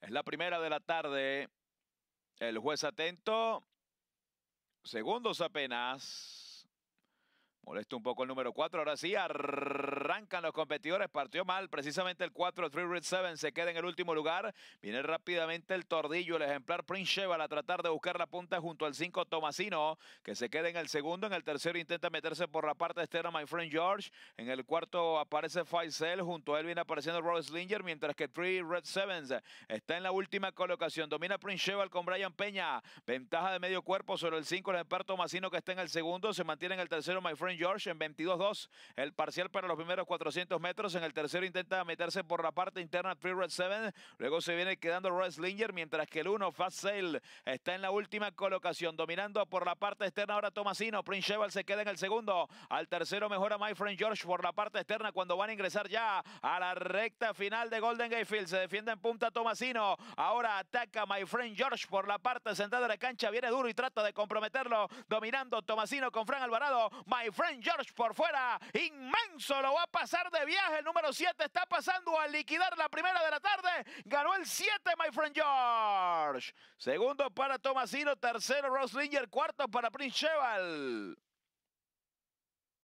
Es la primera de la tarde. El juez atento. Segundos apenas. Molesta un poco el número 4. Ahora sí, arrancan los competidores. Partió mal. Precisamente el 4, 3 Red 7 se queda en el último lugar. Viene rápidamente el tordillo, el ejemplar Prince Cheval a tratar de buscar la punta junto al 5 Tomasino, que se queda en el segundo. En el tercero intenta meterse por la parte externa My Friend George. En el cuarto aparece Faisal. Junto a él viene apareciendo Rose Linger, mientras que 3 Red 7 está en la última colocación. Domina Prince Cheval con Brian Peña. Ventaja de medio cuerpo sobre el 5, el ejemplar Tomasino que está en el segundo. Se mantiene en el tercero My Friend George en 22-2. El parcial para los primeros 400 metros. En el tercero intenta meterse por la parte interna 3 Red 7. Luego se viene quedando Royce Linger, mientras que el 1 Fast Sail está en la última colocación, dominando por la parte externa ahora Tomasino. Prince Cheval se queda en el segundo. Al tercero mejora My Friend George por la parte externa cuando van a ingresar ya a la recta final de Golden Gate. Se defiende en punta Tomasino. Ahora ataca My Friend George por la parte central de la cancha. Viene duro y trata de comprometerlo. Dominando Tomasino con Fran Alvarado. My Friend George por fuera. Inmenso. Lo va a pasar de viaje. El número 7 está pasando a liquidar la primera de la tarde. Ganó el 7, My Friend George. Segundo para Tomasino. Tercero Roslinger. Cuarto para Prince Cheval.